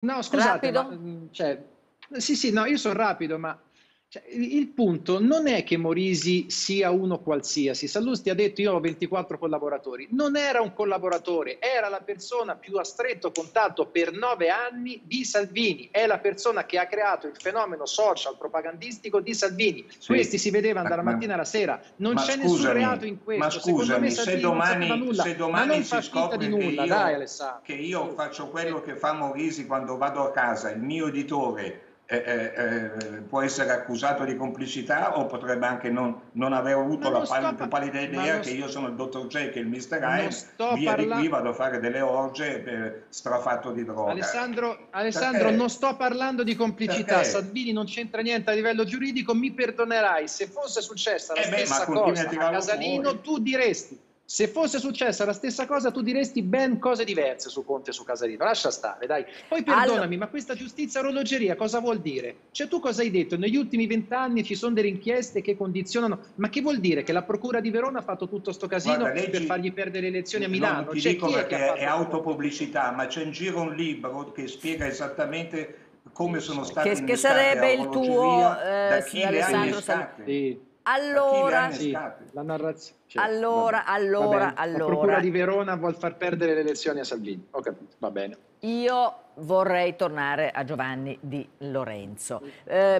No, scusate, ma, mhmm, cioè sì, sì, no, io son rapido, ma cioè, il punto non è che Morisi sia uno qualsiasi. Sallusti ha detto: "Io ho 24 collaboratori". Non era un collaboratore, era la persona più a stretto contatto per 9 anni di Salvini. È la persona che ha creato il fenomeno social propagandistico di Salvini. Sì, Questi si vedevano dalla ma mattina alla sera. Non ma c'è nessun scusami, reato in questo. ma Secondo me scusami, se domani se ma domani si di scopre che nulla, dai io Alessandro. che io faccio quello che fa Morisi quando vado a casa, il mio editore, eh, eh, eh, può essere accusato di complicità o potrebbe anche non non aver avuto la pal più pa pallida idea che io sono il dottor Jekyll, Mr. non Hyde, via di qui parla vado a fare delle orge per strafatto di droga. Alessandro, Alessandro, Perché non sto parlando di complicità, perché? Salvini non c'entra niente a livello giuridico, mi perdonerai, se fosse successa la Eh beh, stessa cosa a Casalino, fuori. tu diresti, se fosse successa la stessa cosa, tu diresti ben cose diverse su Conte e su Casalino, lascia stare, dai. Poi perdonami, ma questa giustizia orologeria cosa vuol dire? Cioè tu cosa hai detto? Negli ultimi vent'anni ci sono delle inchieste che condizionano, ma che vuol dire? Che la Procura di Verona ha fatto tutto sto casino Guarda, per leggi fargli perdere le elezioni a non Milano? ti Cioè dico è perché è questo? autopubblicità, ma c'è in giro un libro che spiega esattamente come sono state Che, che sarebbe il tuo, orologeria, da eh, chi le ha Alessandro Allora, Sì, la narrazione. Cioè, allora, vabbè. allora, bene. La Procura allora, di Verona vuol far perdere le elezioni a Salvini. Ho capito, va bene. io vorrei tornare a Giovanni Di Lorenzo. Eh,